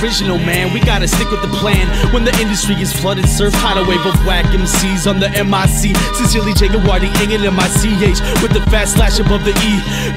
original, man. We gotta stick with the plan. When the industry is flooded, surf tidal wave of whack MCs on the MIC. Sincerely, Jacob Wardy, hanging in my CH with the fast slash above the E.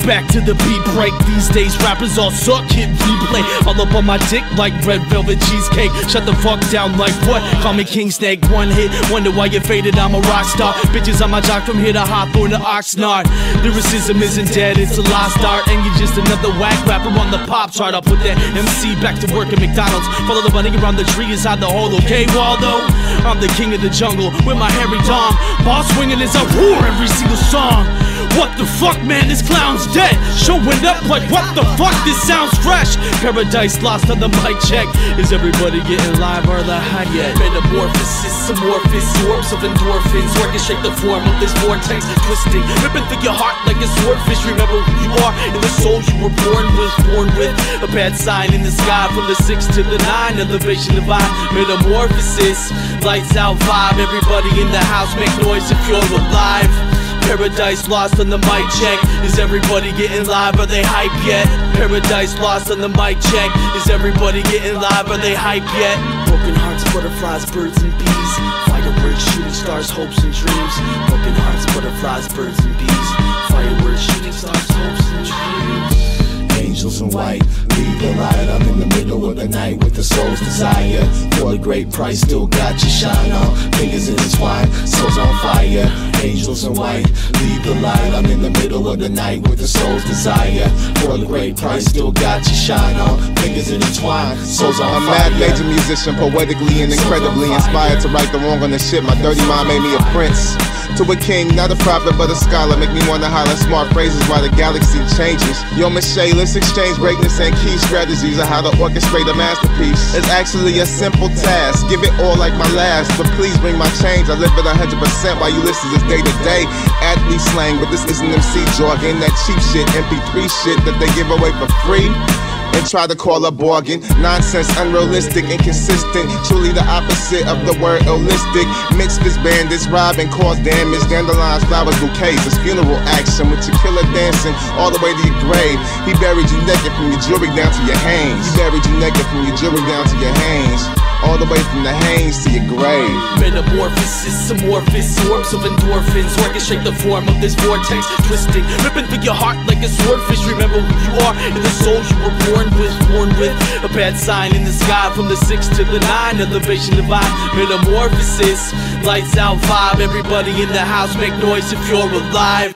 Back to the beat break. These days, rappers all suck, hit replay. All up on my dick like red velvet cheesecake. Shut the fuck down like what? Call me King Snake, one hit. Wonder why you faded, I'm a rock star. Bitches on my jock from here to Hawthorne to Oxnard. Lyricism isn't dead, it's a lost art. And you're just another whack rapper on the pop chart. I'll put that MC back to work at McDonald's. Follow the bunny around the tree inside the hole, okay, Waldo? I'm the king of the jungle with my hairy dong. Ball swinging is a roar every single song. What the fuck, man? This clown's dead. Showing up like what the fuck? This sounds fresh. Paradise lost on the mic check. Is everybody getting live or the high yet? Metamorphosis, amorphous orbs of endorphins. Orchestrate the form of this vortex, twisting, ripping through your heart like a swordfish. Remember who you are and the soul you were born with. Born with a bad sign in the sky from the six to the nine. Elevation divine, metamorphosis. Lights out vibe. Everybody in the house make noise if you're alive. Paradise lost on the mic check. Is everybody getting live? Are they hype yet? Paradise lost on the mic check. Is everybody getting live? Are they hype yet? Broken hearts, butterflies, birds, and bees. Fireworks, shooting stars, hopes, and dreams. Broken hearts, butterflies, birds, and bees. Fireworks, shooting stars, hopes, and dreams. Angels in white, leave the light. I'm in the middle of the night with the soul's desire. For a great price, still got your shine on. Fingers intertwined, souls on fire. Angels in white, leave the light. I'm in the middle of the night with the soul's desire. For a great price, still got your shine on. Fingers intertwined, souls on A fire. mad major musician, poetically and incredibly inspired to write the wrong on the shit. My dirty mind made me a prince. To a king, not a prophet, but a scholar. Make me wanna holler smart phrases while the galaxy changes. Yo, Michelle, let's exchange greatness and key strategies of how to orchestrate a masterpiece. It's actually a simple task. Give it all like my last, but please bring my change. I live it 100% while you listen to this day to day. Athlete slang, but this isn't MC jargon. That cheap shit, MP3 shit that they give away for free and try to call a bargain. Nonsense, unrealistic, inconsistent. Truly the opposite of the word holistic. Mix this bandits, rob and cause damage. Dandelions, flowers, bouquets. It's funeral action with your killer dancing all the way to your grave. He buried you naked from your jewelry down to your hands. He buried you naked from your jewelry down to your hands. All the way from the hands to your grave. Metamorphosis, amorphous orbs of endorphins. Orchestrate the form of this vortex, twisting, ripping through your heart like a swordfish. Remember who you are and the soul you were born with. Born with a bad sign in the sky from the six to the nine. Elevation divine, metamorphosis. Lights out vibe. Everybody in the house make noise if you're alive.